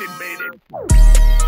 Invaded.